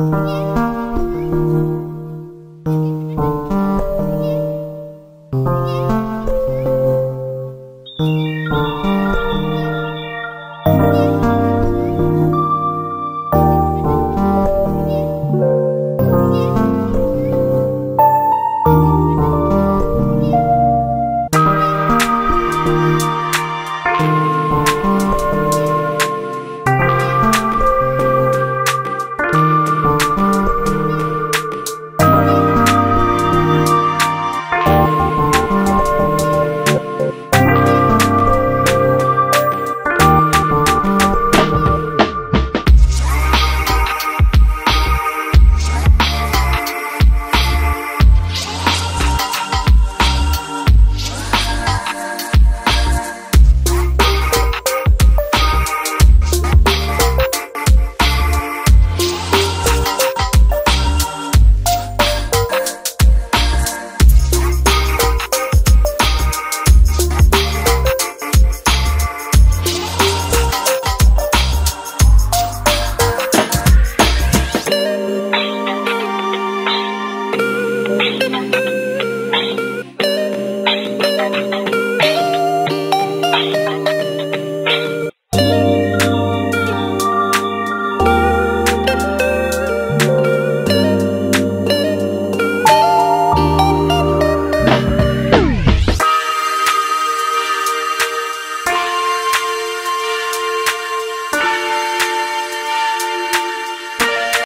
Yeah.